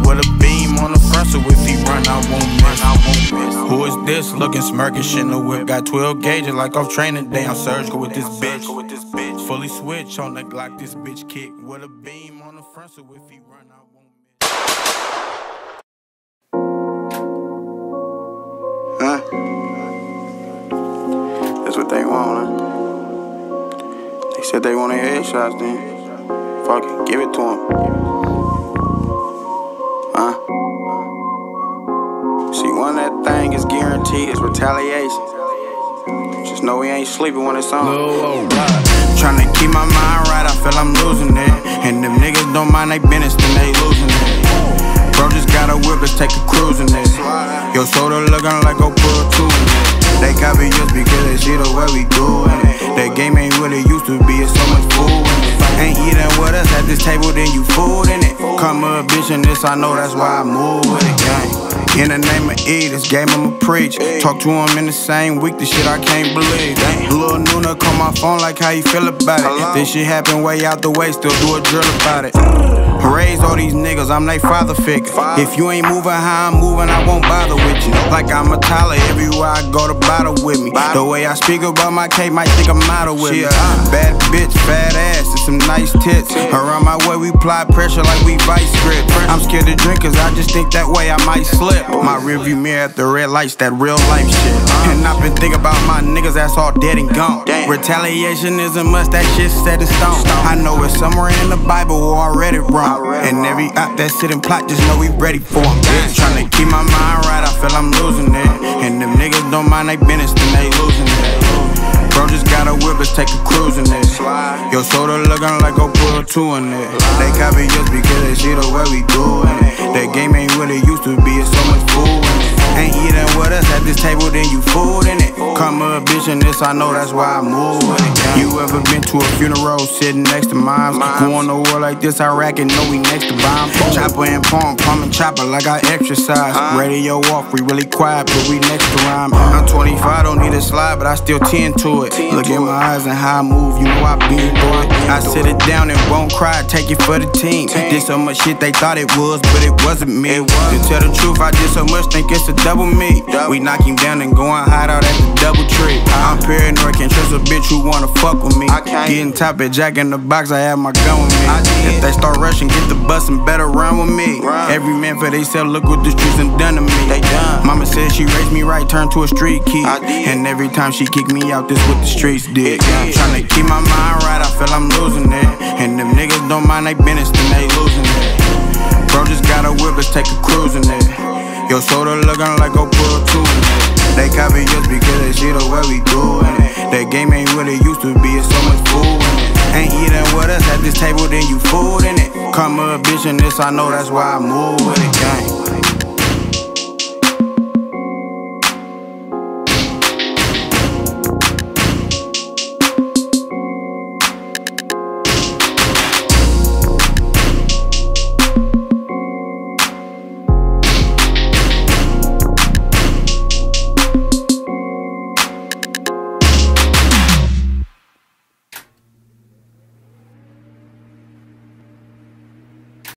with a beam on the front, so if he run, I won't miss. I won't miss. Who is this? Looking smirkish in the whip. Got 12 gauges like off training day. I'm surgical with this bitch. Fully switch on the Glock, this bitch kick with a beam on the front, so if he run, I won't miss. Huh? That's what they want, huh? They said they want their headshots then. Fuck it, give it to them. One thing is guaranteed is retaliation. Just know we ain't sleeping when it's on. Tryna keep my mind right, I feel I'm losing it. And them niggas don't mind they business, then they losing it. Bro just got a whip, let's take a cruise in it. Your soda looking like a two in it. They copy us because they see the way we doin' it. That game ain't it used to be, it's so much food in it. Ain't eating with us at this table, then you food in it. Come a bitch in this, I know that's why I move with it, gang. In the name of E, this game I'ma preach. Talk to him in the same week, this shit I can't believe. Lil Nuna call my phone like how you feel about it. This shit happen way out the way, still do a drill about it. Raise all these niggas, I'm they father figure. If you ain't moving how I'm moving, I won't bother with you. Like I'm a Tyler, everywhere I go, the bottle with me. The way I speak about my cake, might think I'm model with me. Bad bitch, fat ass, and some nice tits. Around my way, we apply pressure like we vice grip. I'm scared to drink, cause I just think that way I might slip. My rearview mirror at the red lights, that real life shit. And I've been thinking about my niggas, that's all dead and gone. Retaliation is a must, that shit's set in stone. I know it's somewhere in the Bible or I read it wrong. And every op that sit and plot, just know we ready for for 'em. Bitch, tryna keep my mind right, I feel I'm losing it. And them niggas don't mind they business, then they losing it. Bro just got a whip, let's take a cruise in it. Your soda looking like a two in it. They copy us because they see the way we doin' it. That game ain't what it used to be, it's so much food in it. Ain't eating with us at this table, then you food in it. Come a bitch in this, I know that's why I move. You ever been to a funeral sitting next to mine? Going to war like this, I rack know we next to bomb. Chopper and palm, palm and chopper like I exercise. Radio off, we really quiet, but we next to rhyme. I'm 25, don't need a slide, but I still tend to it. Look in my eyes and how I move, you know I through it. I sit it down and won't cry, take it for the team. Did so much shit they thought it was, but it wasn't me. To tell the truth, I did so much, think it's a double me. We knock him down and go and hide out at the double tree. I'm paranoid, can't trust a bitch who wanna fuck with me. I can't. Getting top at Jack in the box, I have my gun with me. If they start rushing, get the bus and better run with me. Every man for they sell, look what the streets done done to me. Mama said she raised me right, turned to a street kid. And every time she kicked me out, this what the streets did. I'm tryna keep my mind right, I feel I'm losing it. And them niggas don't mind they business, then they losing it. Bro just got a whip, let's take a cruise in it. Your soda looking like a two in it. They copy us because they see the way we doin' it. That game ain't what it used to be, it's so much food in it. Ain't eating with us at this table, then you food in it. Come a bitch in this, I know that's why I move with it, gang.